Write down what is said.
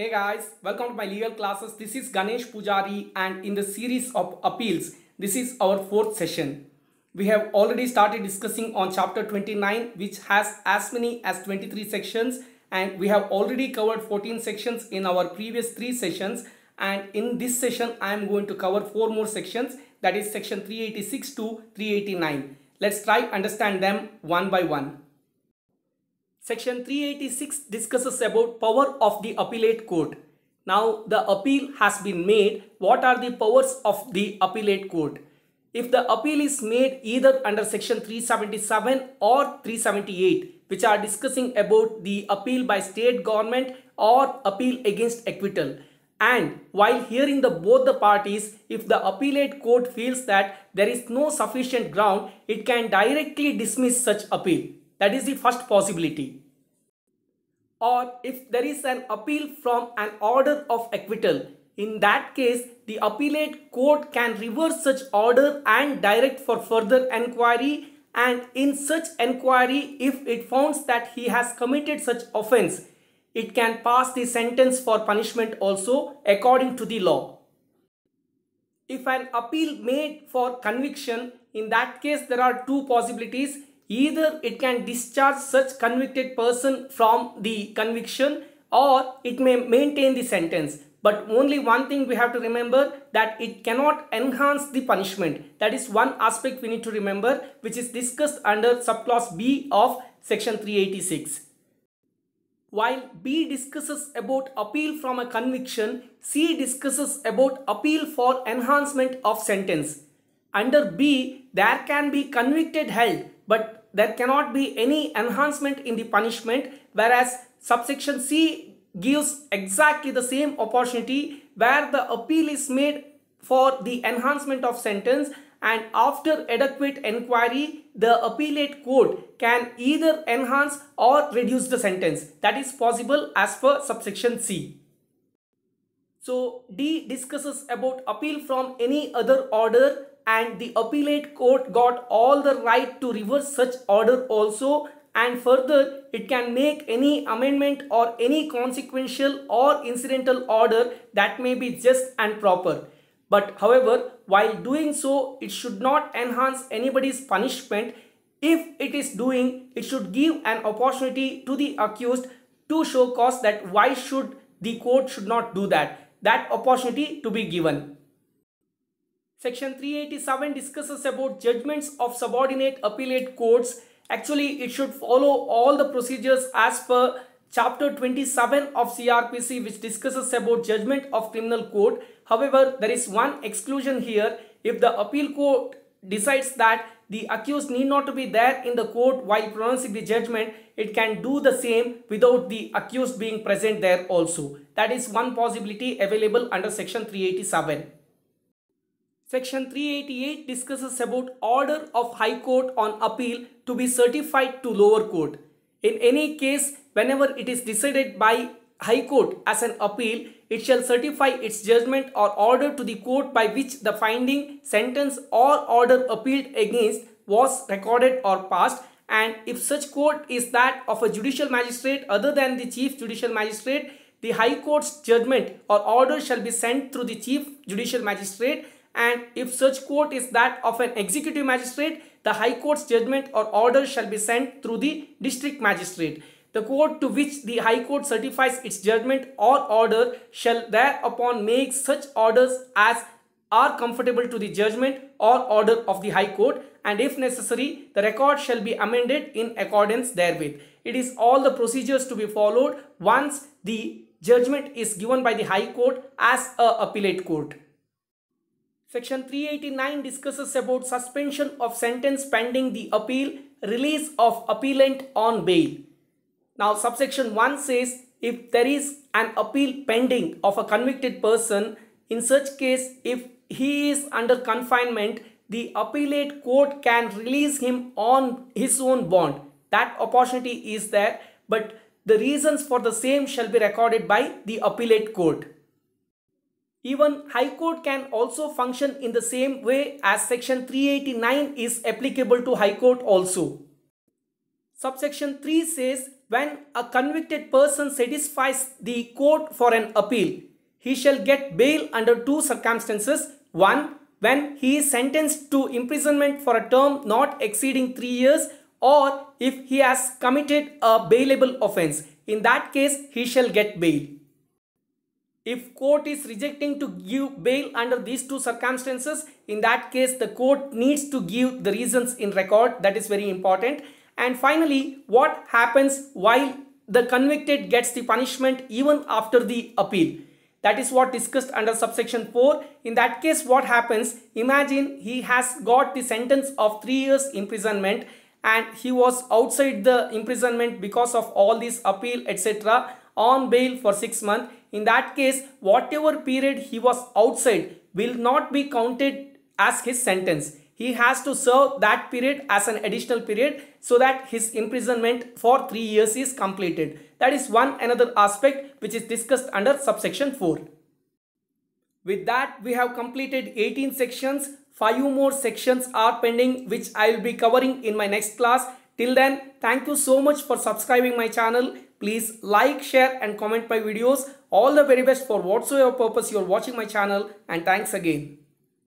Hey guys, welcome to my legal classes. This is Ganesh Poojary and in the series of appeals, this is our fourth session. We have already started discussing on chapter 29 which has as many as 23 sections and we have already covered 14 sections in our previous three sessions and in this session I am going to cover four more sections that is section 386 to 389. Let's try understand them one by one. Section 386 discusses about power of the appellate court. Now the appeal has been made. What are the powers of the appellate court? If the appeal is made either under section 377 or 378 which are discussing about the appeal by state government or appeal against acquittal and while hearing the both the parties if the appellate court feels that there is no sufficient ground it can directly dismiss such appeal that is the first possibility. Or if there is an appeal from an order of acquittal, in that case, the appellate court can reverse such order and direct for further enquiry and in such enquiry, if it finds that he has committed such offense, it can pass the sentence for punishment also according to the law. If an appeal made for conviction, in that case there are two possibilities Either it can discharge such convicted person from the conviction or it may maintain the sentence. But only one thing we have to remember that it cannot enhance the punishment. That is one aspect we need to remember which is discussed under subclause B of section 386. While B discusses about appeal from a conviction, C discusses about appeal for enhancement of sentence. Under B, there can be convicted held but there cannot be any enhancement in the punishment whereas subsection C gives exactly the same opportunity where the appeal is made for the enhancement of sentence and after adequate enquiry the appellate court can either enhance or reduce the sentence that is possible as per subsection C. So D discusses about appeal from any other order and the appellate court got all the right to reverse such order also and further it can make any amendment or any consequential or incidental order that may be just and proper. But however, while doing so, it should not enhance anybody's punishment. If it is doing, it should give an opportunity to the accused to show cause that why should the court should not do that. That opportunity to be given. Section 387 discusses about judgments of subordinate appellate courts. Actually, it should follow all the procedures as per chapter 27 of CRPC which discusses about judgment of criminal court. However, there is one exclusion here. If the appeal court decides that the accused need not to be there in the court while pronouncing the judgment, it can do the same without the accused being present there also. That is one possibility available under section 387. Section 388 discusses about order of High Court on appeal to be certified to lower court. In any case, whenever it is decided by High Court as an appeal, it shall certify its judgment or order to the court by which the finding, sentence or order appealed against was recorded or passed and if such court is that of a judicial magistrate other than the chief judicial magistrate, the High Court's judgment or order shall be sent through the chief judicial magistrate and if such court is that of an executive magistrate, the High Court's judgment or order shall be sent through the district magistrate. The court to which the High Court certifies its judgment or order shall thereupon make such orders as are comfortable to the judgment or order of the High Court and if necessary, the record shall be amended in accordance therewith. It is all the procedures to be followed once the judgment is given by the High Court as a appellate court. Section 389 discusses about suspension of sentence pending the appeal, release of appellant on bail. Now subsection 1 says if there is an appeal pending of a convicted person, in such case if he is under confinement, the appellate court can release him on his own bond. That opportunity is there but the reasons for the same shall be recorded by the appellate court. Even High Court can also function in the same way as Section 389 is applicable to High Court also. Subsection 3 says when a convicted person satisfies the court for an appeal, he shall get bail under two circumstances. One, when he is sentenced to imprisonment for a term not exceeding three years or if he has committed a bailable offense. In that case, he shall get bail. If court is rejecting to give bail under these two circumstances, in that case, the court needs to give the reasons in record. That is very important. And finally, what happens while the convicted gets the punishment even after the appeal? That is what discussed under subsection 4. In that case, what happens? Imagine he has got the sentence of 3 years imprisonment and he was outside the imprisonment because of all this appeal etc. on bail for 6 months. In that case, whatever period he was outside will not be counted as his sentence. He has to serve that period as an additional period so that his imprisonment for 3 years is completed. That is one another aspect which is discussed under subsection 4. With that, we have completed 18 sections. 5 more sections are pending which I will be covering in my next class. Till then, thank you so much for subscribing my channel. Please like, share and comment my videos. All the very best for whatsoever purpose you are watching my channel and thanks again.